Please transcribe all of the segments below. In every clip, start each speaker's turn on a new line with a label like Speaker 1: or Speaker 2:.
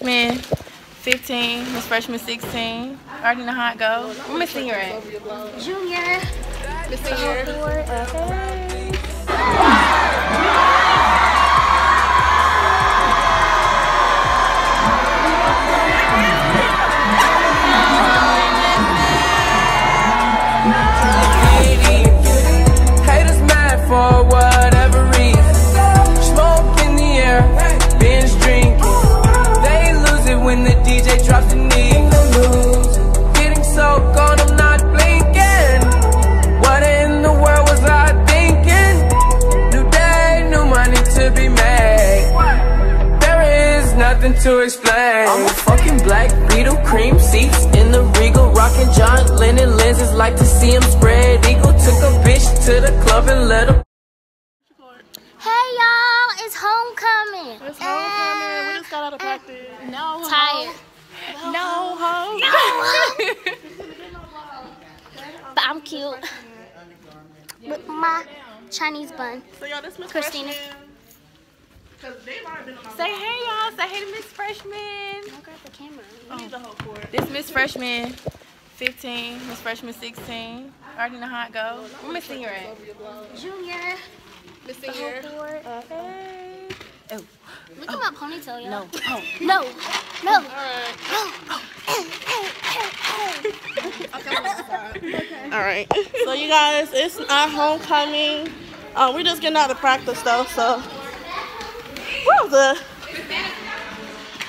Speaker 1: Freshman 15, Miss Freshman 16. Already know how it go. Where Miss Senior at?
Speaker 2: Junior.
Speaker 1: Miss Senior. Okay.
Speaker 3: To be made. There is nothing to explain. I'm a fucking black Beatle, cream
Speaker 2: But I'm cute. With my Chinese bun.
Speaker 1: so, y'all, this Miss
Speaker 2: Christina.
Speaker 1: Freshman. Cause they've already been on my Say hey, y'all. Say hey to Miss Freshman.
Speaker 2: Don't grab the camera.
Speaker 1: need oh. the whole court. This Miss Freshman 15, Miss Freshman 16. Already know how it go. Where Miss Senior at?
Speaker 2: Junior.
Speaker 1: Miss
Speaker 2: The
Speaker 1: Senior.
Speaker 2: whole board.
Speaker 1: Okay. Oh.
Speaker 2: Look at my ponytail, y'all.
Speaker 1: No. Oh.
Speaker 2: No. No.
Speaker 1: All right. So you guys, it's our homecoming. Um, we're just getting out of practice though. So, Rosa,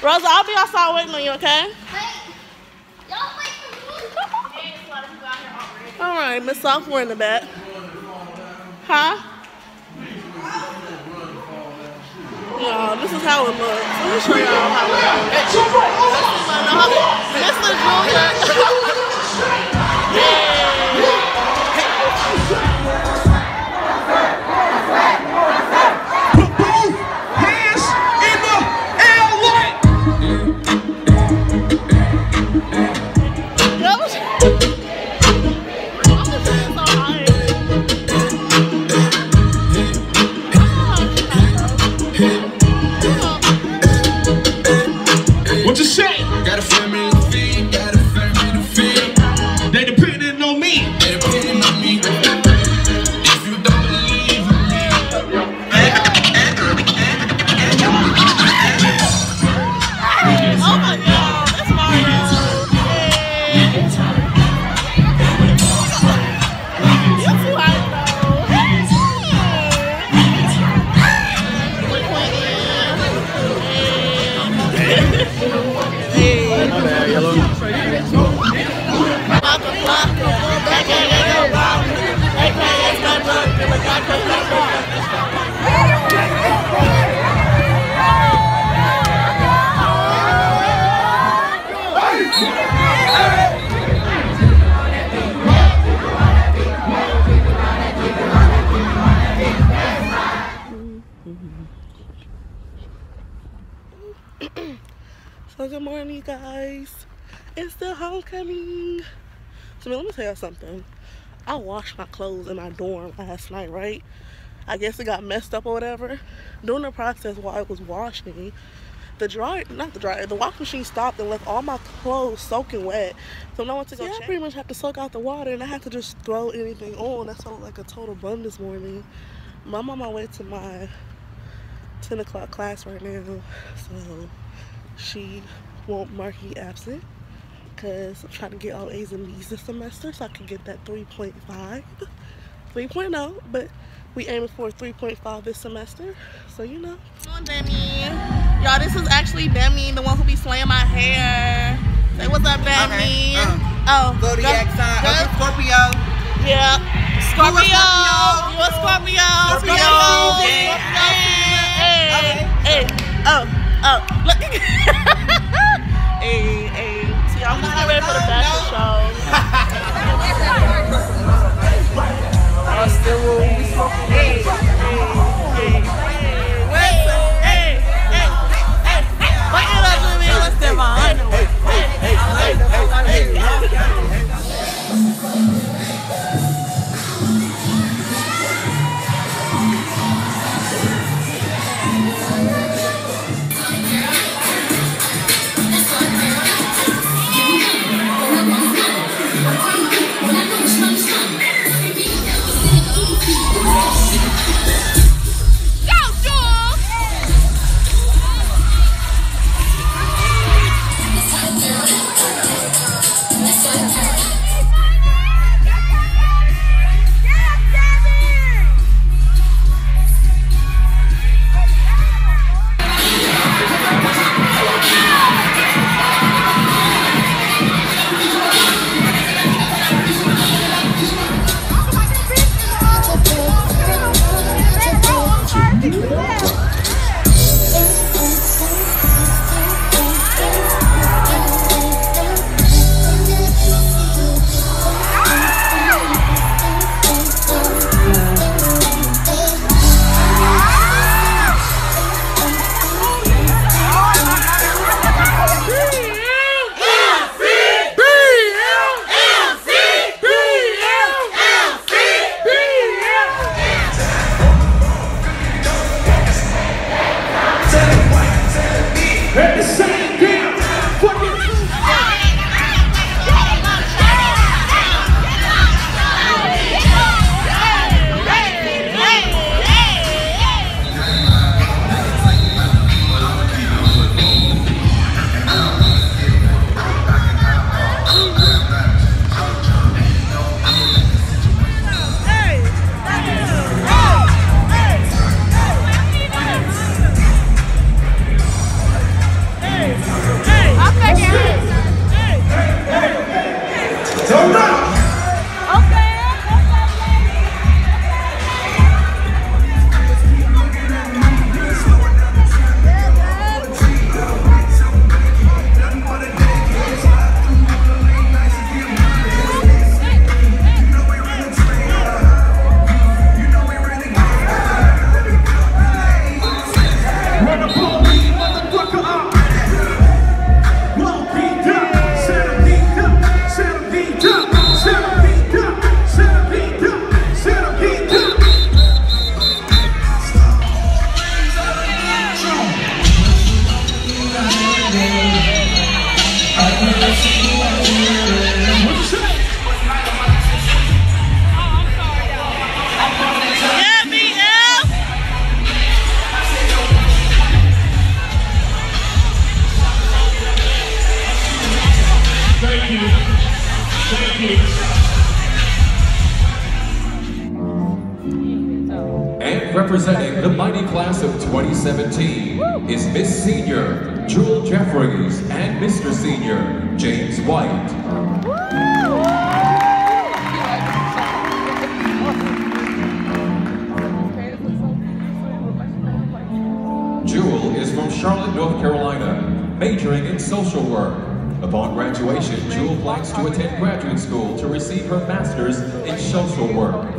Speaker 1: Rosa, I'll be outside waiting on you. Okay.
Speaker 2: Y'all wait for me.
Speaker 1: All right, Miss Sophomore in the back. Huh? Yeah, this is how it looks. Let me show y'all how it looks. Mr. Junior.
Speaker 4: Put
Speaker 1: So good morning, you guys. It's the homecoming. So let me tell you something. I washed my clothes in my dorm last night, right? I guess it got messed up or whatever. During the process while I was washing, the dryer, not the dryer, the wash machine stopped and left all my clothes soaking wet. So when I went to go check, I pretty much have to soak out the water and I had to just throw anything on. That felt like a total bum this morning. I'm on my way to my 10 o'clock class right now. So she won't mark me absent because I'm trying to get all A's and B's this semester so I can get that 3.5. 3.0, but we aiming for 3.5 this semester. So you know. On Demi. Y'all, this is actually Demi, the one who be slaying my hair. Say what's up, Demi. Uh, oh,
Speaker 5: Zodiac sign.
Speaker 1: go-
Speaker 5: Uncle Scorpio.
Speaker 1: yeah. Scorpio. You a Scorpio.
Speaker 5: Scorpio.
Speaker 1: Scorpio.
Speaker 5: Yeah.
Speaker 1: Hey. Hey.
Speaker 5: Representing the mighty class of 2017 is Miss Senior, Jewel Jeffries, and Mr. Senior, James White. Jewel is from Charlotte, North Carolina, majoring in social work. Upon graduation, Jewel plans to attend graduate school to receive her master's in social work.